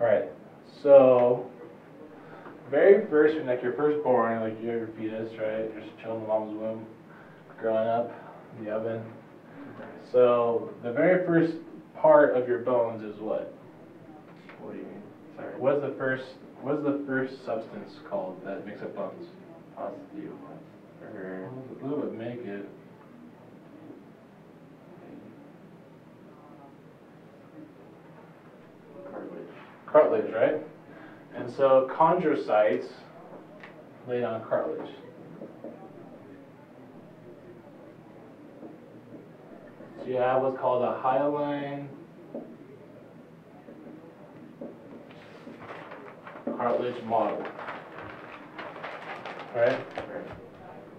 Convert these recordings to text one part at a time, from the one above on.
Alright, so very first when like you're first born, like you're a fetus, right? You're just chilling in mom's womb, growing up in the oven. So the very first part of your bones is what? What do you mean? Sorry. What's the first what's the first substance called that makes up bones? Osteo. Or What would make it? cartilage. Cartilage, right? And so chondrocytes lay down cartilage. So you have what's called a hyaline cartilage model. Right?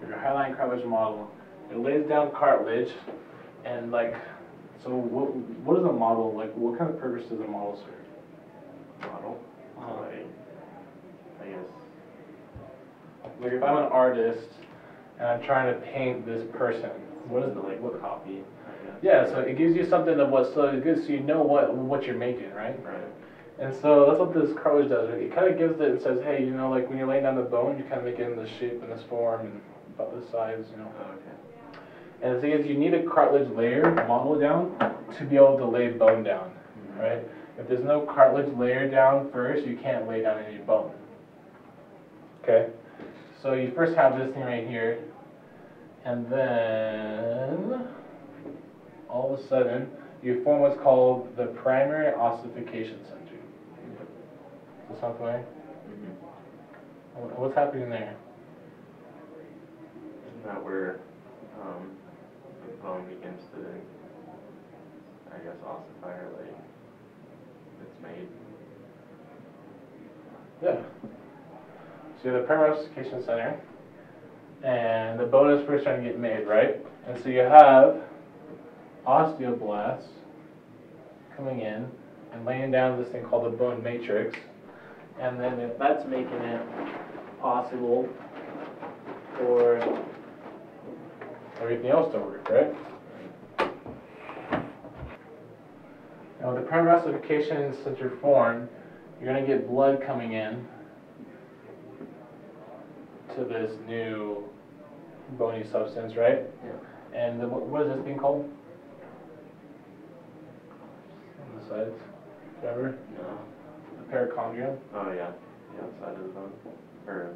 Your hyaline cartilage model. It lays down cartilage and like so what what is a model like what kind of purpose does a model serve? Model. Uh-huh. Like, I guess. Like if I'm an artist and I'm trying to paint this person, what is the the like what copy? Yeah, so it gives you something of what's so good, so you know what what you're making, right? Right. And so that's what this cartilage does. It kind of gives it and says, hey, you know, like when you're laying down the bone, you kind of make it in this shape and this form and about this size, you know. Oh, okay. And the thing is, you need a cartilage layer model down to be able to lay bone down, mm-hmm. right? If there's no cartilage layer down first, you can't lay down any bone. Okay? So you first have this thing right here, and then all of a sudden, you form what's called the primary ossification center. Does that sound familiar? Mhm. What's happening there? Isn't that where um, the bone begins to, I guess, ossify or like it's made? Yeah. Have the primary ossification center, and the bone is first trying to get made, right? And so you have osteoblasts coming in and laying down this thing called the bone matrix, and then if that's making it possible for everything else to work, right? Now, with the primary ossification center formed, you're going to get blood coming in to this new bony substance, right? Yeah. And the, what what is this thing called? On the sides, whatever. No. The perichondrium. Oh yeah. The outside of the bone. Or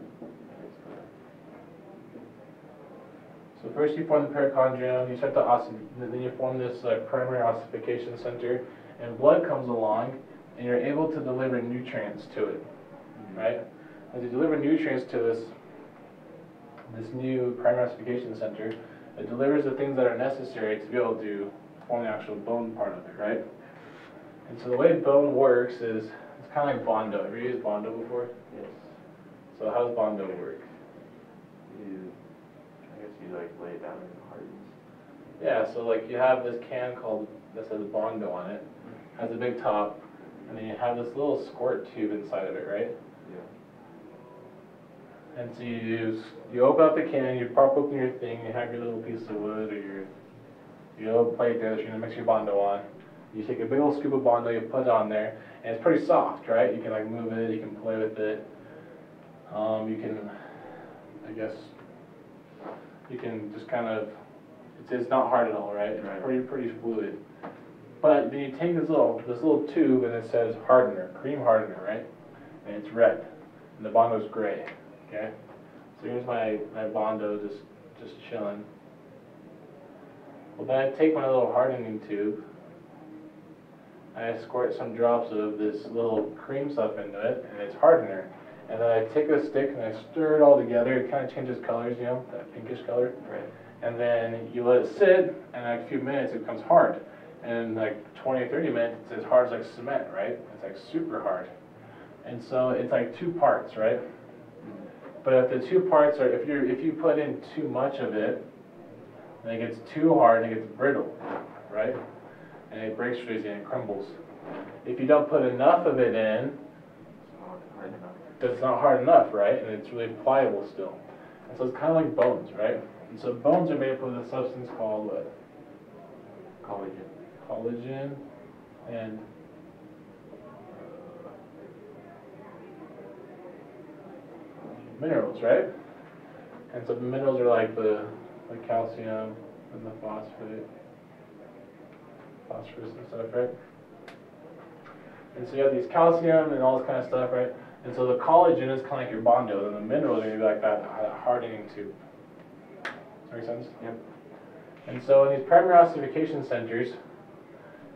So first you form the perichondrium, you start to ossif- then you form this uh, primary ossification center, and blood comes along, and you're able to deliver nutrients to it, the. right? As you deliver nutrients to this, this new primary ossification center, it delivers the things that are necessary to be able to form the actual bone part of it, right? And so the way bone works is, it's kind of like Bondo. Have you used Bondo before? Yes. So how does Bondo work? You. I guess you like lay it down and it hardens. Yeah, so like you have this can called, that says Bondo on it, has a big top, and then you have this little squirt tube inside of it, right? Yeah. And so you use, you open up the can, you pop open your thing, you have your little piece of wood or your, your little plate there that you're gonna mix your Bondo on. You take a big old scoop of Bondo, you put it on there, and it's pretty soft, right? You can like move it, you can play with it. Um, you can, I guess, you can just kind of, it's, it's not hard at all, right? It's Right. pretty, pretty fluid. But then you take this little, this little tube and it says hardener, cream hardener, right? And it's red, and the Bondo's gray, okay? So here's my, my Bondo just, just chilling. Well, then I take my little hardening tube, I squirt some drops of this little cream stuff into it, and it's hardener. And then I take a stick and I stir it all together, it kind of changes colors, you know, that pinkish color. Right. And then you let it sit, and in a few minutes it becomes hard. And in like 20 or 30 minutes, it's as hard as like cement, right? It's like super hard. And so it's like two parts, right? But if the two parts are, if you're, if you put in too much of it, then it gets too hard and it gets brittle, right? And it breaks easy and it crumbles. If you don't put enough of it in, It's not hard enough. that's not hard enough, right? And it's really pliable still. And so it's kind of like bones, right? And so bones are made up of a substance called what? Collagen. Collagen and minerals, right? And so the minerals are like the, the calcium and the phosphate, phosphorus and stuff, right? And so you have these calcium and all this kind of stuff, right? And so the collagen is kind of like your bondo, and the minerals are gonna be like that that hardening tube. Does that make sense? Yep. And so in these primary ossification centers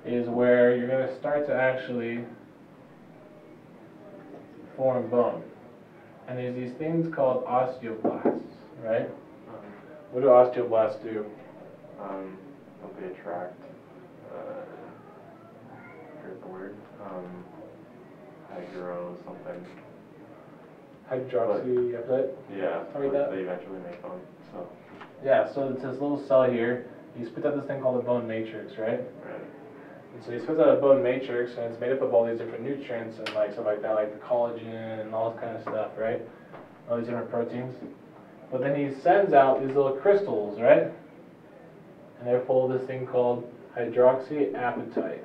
is where you're gonna start to actually form bone. And there's these things called osteoblasts, right? Um, What do osteoblasts do? um, don't they attract, uh, forget the word, um, hydro something. Hydroxyapatite? Yeah, Tell me that. they eventually make bone, so, Yeah, so it's this little cell here. You spit out this thing called a bone matrix, right? right, And so you spit out a bone matrix, and it's made up of all these different nutrients and like stuff like that, like the collagen and all this kind of stuff, right? All these different proteins. But then he sends out these little crystals, right? And they're full of this thing called hydroxyapatite.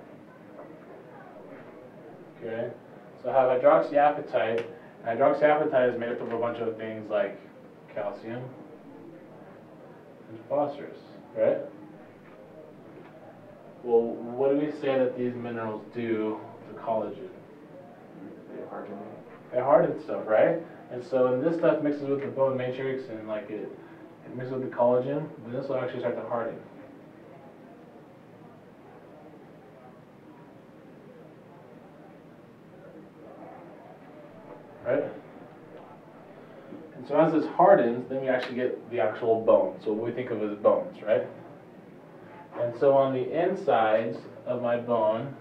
Okay? So I have hydroxyapatite. Hydroxyapatite is made up of a bunch of things like calcium and phosphorus, right? Well, what do we say that these minerals do to collagen? they harden They harden stuff, right? And so when this stuff mixes with the bone matrix and like it, it mixes with the collagen, then this will actually start to harden. Right? And so as this hardens, then we actually get the actual bone. So what we think of as bones, right? And so on the insides of my bone,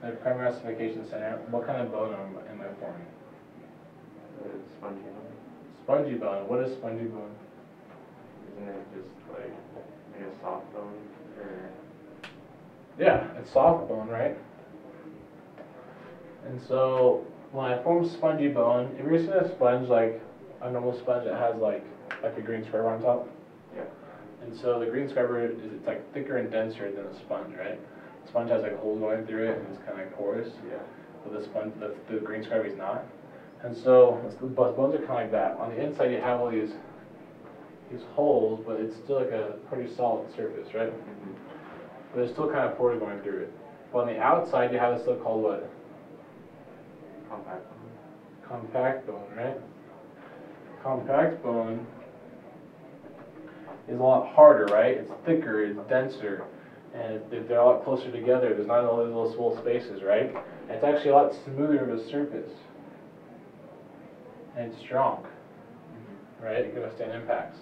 my primary ossification center, what kind of bone am, am I forming? It's spongy, Spongy bone. What is spongy bone? isn't it just like, I guess soft bone, or, Yeah, it's soft bone, right? And so when I form spongy bone, have you ever seen a sponge like a normal sponge that has like like a green scrubber on top? yeah, And so the green scrubber is it's like thicker and denser than a sponge, right? The sponge has like a hole going through it and it's kind of like porous. yeah, but the sponge, the, the green scrubber is not. And so the bones are kind of like that. On the inside, you have all these these holes, but it's still like a pretty solid surface, right? mhm, But there's still kind of pores going through it. But on the outside, you have this stuff called what? compact. Compact bone, right? Compact bone is a lot harder, right? It's thicker, it's denser, and if they're a lot closer together, there's not all these little small spaces, right? And it's actually a lot smoother of a surface. And it's strong, right? It can withstand impacts.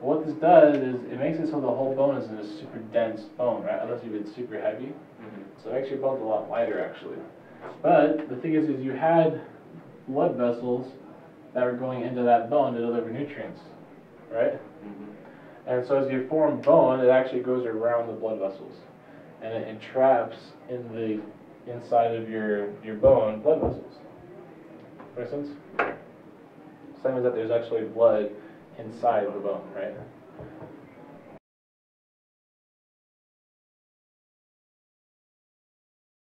But what this does is it makes it so the whole bone is in a super dense bone, right? Unless you've been super heavy. Mhm. So it makes your bones a lot lighter actually. But the thing is, is you had blood vessels that were going into that bone to deliver nutrients, right? Mhm. And so as you form bone, it actually goes around the blood vessels, and it entraps in the inside of your your bone blood vessels. For instance, same as that there's actually blood inside the bone, right?